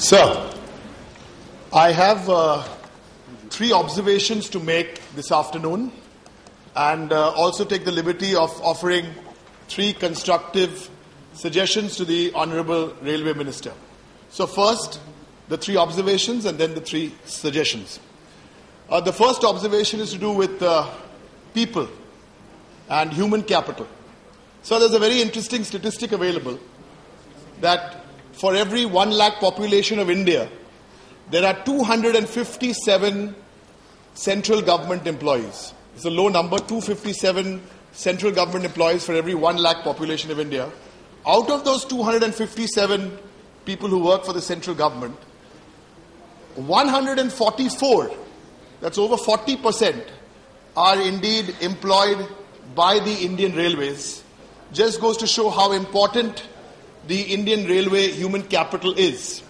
Sir, I have uh, three observations to make this afternoon and uh, also take the liberty of offering three constructive suggestions to the Honorable Railway Minister. So, first, the three observations and then the three suggestions. Uh, the first observation is to do with uh, people and human capital. So, there's a very interesting statistic available that for every 1 lakh population of India, there are 257 central government employees. It's a low number, 257 central government employees for every 1 lakh population of India. Out of those 257 people who work for the central government, 144, that's over 40%, are indeed employed by the Indian Railways. Just goes to show how important the Indian Railway human capital is.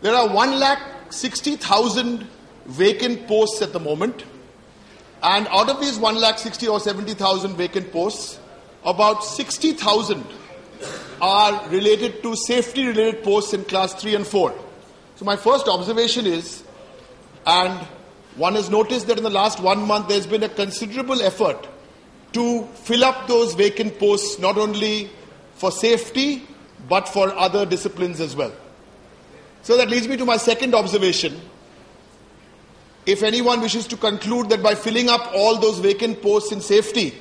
There are 1 lakh 60,000 vacant posts at the moment. And out of these 1 lakh 60 or 70,000 vacant posts, about 60,000 are related to safety related posts in class 3 and 4. So, my first observation is, and one has noticed that in the last one month there's been a considerable effort to fill up those vacant posts not only for safety but for other disciplines as well. So that leads me to my second observation. If anyone wishes to conclude that by filling up all those vacant posts in safety,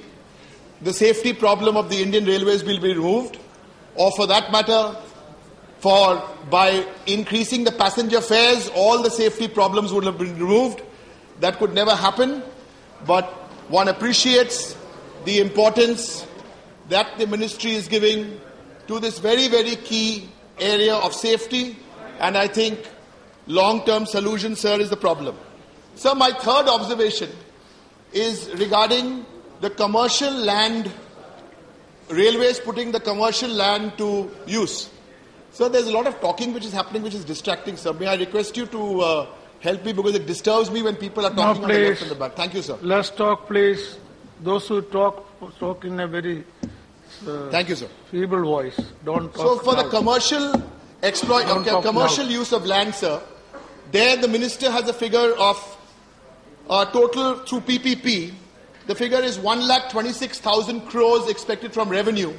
the safety problem of the Indian Railways will be removed, or for that matter, for by increasing the passenger fares, all the safety problems would have been removed. That could never happen, but one appreciates the importance that the ministry is giving to this very, very key area of safety, and I think long term solution, sir, is the problem. So, my third observation is regarding the commercial land, railways putting the commercial land to use. So, there's a lot of talking which is happening which is distracting, sir. May I request you to uh, help me because it disturbs me when people are talking no, on the left and the back. Thank you, sir. Let's talk, please. Those who talk, talk in a very Thank you, sir. feeble voice. Don't talk So for the commercial exploit, Don't okay, talk commercial loud. use of land, sir, there the minister has a figure of uh, total through PPP. The figure is one lakh twenty-six thousand crores expected from revenue,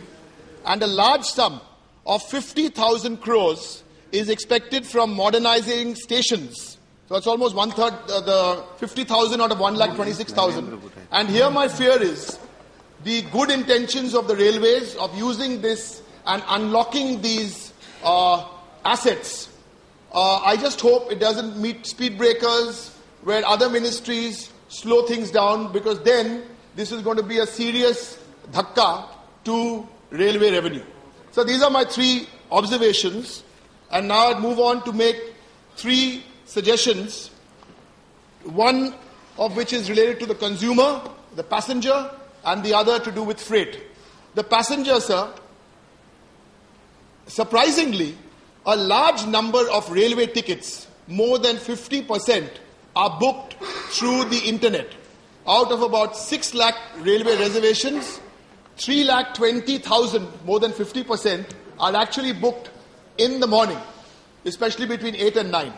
and a large sum of fifty thousand crores is expected from modernizing stations. So it's almost one third uh, the fifty thousand out of one lakh twenty-six thousand. And here my fear is the good intentions of the railways of using this and unlocking these uh, assets. Uh, I just hope it doesn't meet speed breakers where other ministries slow things down because then this is going to be a serious dhakka to railway revenue. So these are my three observations, and now I'd move on to make three suggestions. One of which is related to the consumer, the passenger, and the other to do with freight. The passenger, sir, surprisingly, a large number of railway tickets, more than 50%, are booked through the internet. Out of about 6 lakh railway reservations, 3 lakh 20,000, more than 50%, are actually booked in the morning, especially between 8 and 9.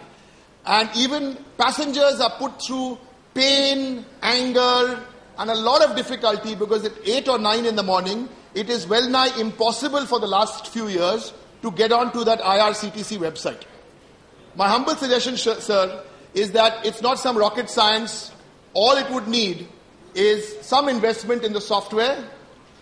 And even passengers are put through pain, anger, and a lot of difficulty because at 8 or 9 in the morning, it is well nigh impossible for the last few years to get onto that IRCTC website. My humble suggestion, sir, is that it's not some rocket science. All it would need is some investment in the software.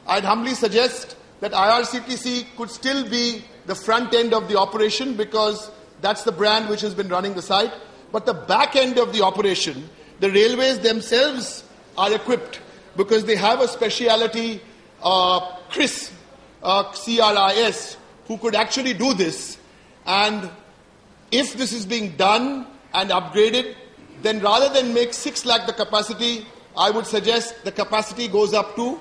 I'd humbly suggest that IRCTC could still be the front end of the operation because that's the brand which has been running the site. But the back end of the operation, the railways themselves are equipped because they have a speciality, uh, CRIS, uh, CRIS, who could actually do this. And if this is being done and upgraded, then rather than make 6 lakh the capacity, I would suggest the capacity goes up to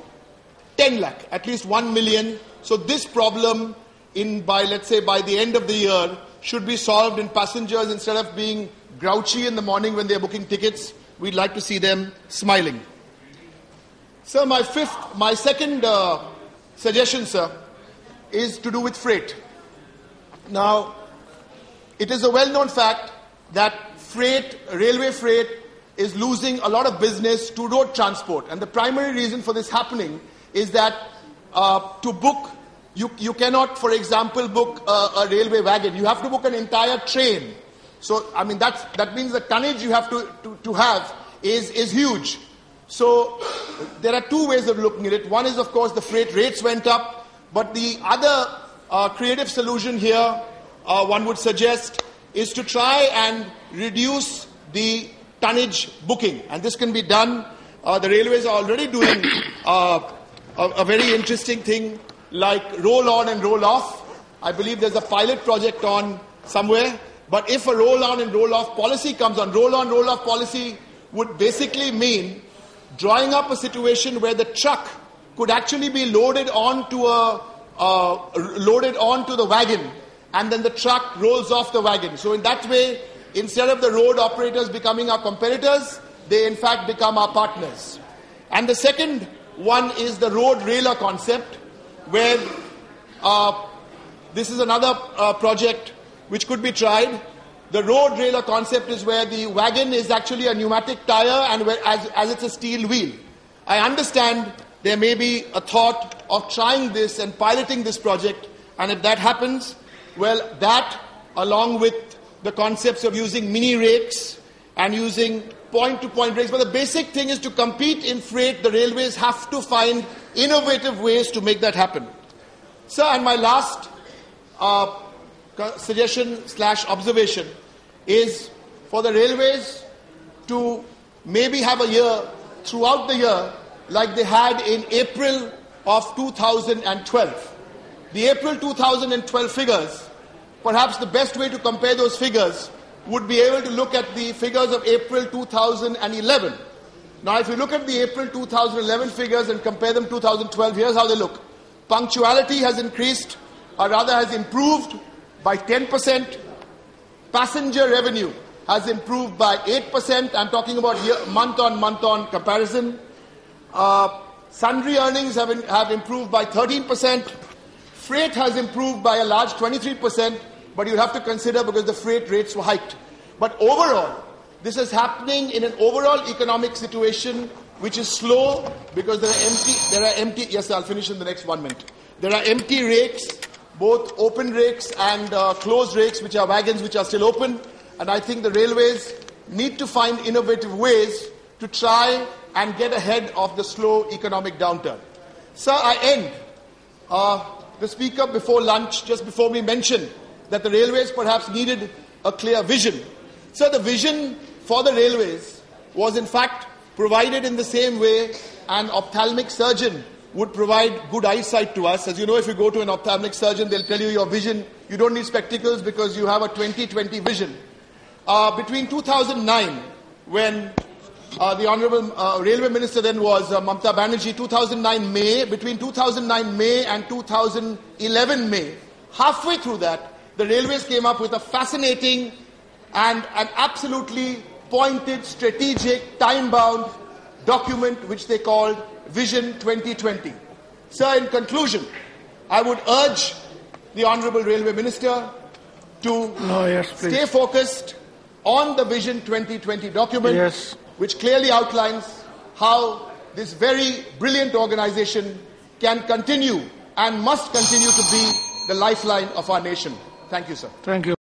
10 lakh, at least 1 million. So this problem in by let's say by the end of the year should be solved in passengers instead of being grouchy in the morning when they're booking tickets. We'd like to see them smiling. Sir, my fifth, my second uh, suggestion, sir, is to do with freight. Now, it is a well-known fact that freight, railway freight, is losing a lot of business to road transport. And the primary reason for this happening is that uh, to book, you, you cannot, for example, book a, a, railway wagon. You have to book an entire train. So, I mean, that's, that means the tonnage you have to, to, to have is, is huge. So, there are two ways of looking at it. One is, of course, the freight rates went up, but the other uh, creative solution here, uh, one would suggest, is to try and reduce the tonnage booking. And this can be done. Uh, the railways are already doing uh, a, a, very interesting thing like roll on and roll off. I believe there's a pilot project on somewhere. But if a roll on and roll off policy comes on, roll on, roll off policy would basically mean drawing up a situation where the truck could actually be loaded onto a uh, loaded onto the wagon and then the truck rolls off the wagon. So in that way, Instead of the road operators becoming our competitors, they in fact become our partners. And the second one is the road railer concept, where uh, this is another uh, project which could be tried. The road railer concept is where the wagon is actually a pneumatic tire and where, as, as it's a steel wheel. I understand there may be a thought of trying this and piloting this project, and if that happens, well, that along with the concepts of using mini rakes and using point to point rakes. But the basic thing is to compete in freight, the railways have to find innovative ways to make that happen. Sir, and my last uh, suggestion slash observation is for the railways to maybe have a year throughout the year like they had in April of 2012. The April 2012 figures Perhaps the best way to compare those figures would be able to look at the figures of April 2011. Now, if you look at the April 2011 figures and compare them to 2012, here's how they look. Punctuality has increased, or rather has improved by 10%. Passenger revenue has improved by 8%. I'm talking about month on month on comparison. Uh, sundry earnings have, in, have improved by 13%. Freight has improved by a large 23% but you have to consider because the freight rates were hiked. But overall, this is happening in an overall economic situation which is slow because there are empty, there are empty, yes, I'll finish in the next one minute. There are empty rakes, both open rakes and uh, closed rakes, which are wagons which are still open. And I think the railways need to find innovative ways to try and get ahead of the slow economic downturn. Sir, I end. Uh, the speaker before lunch, just before me, mentioned that the railways perhaps needed a clear vision. So the vision for the railways was in fact provided in the same way an ophthalmic surgeon would provide good eyesight to us. As you know, if you go to an ophthalmic surgeon, they'll tell you your vision. You don't need spectacles because you have a 20/20 vision. Uh, between 2009, when uh, the Honorable uh, Railway Minister then was uh, Mamata Banerjee, 2009 May, between 2009 May and 2011 May, halfway through that, the railways came up with a fascinating and an absolutely pointed, strategic, time-bound document which they called Vision 2020. Sir, in conclusion, I would urge the Honorable Railway Minister to no, yes, stay focused on the Vision 2020 document, yes. which clearly outlines how this very brilliant organization can continue and must continue to be the lifeline of our nation. Thank you, sir. Thank you.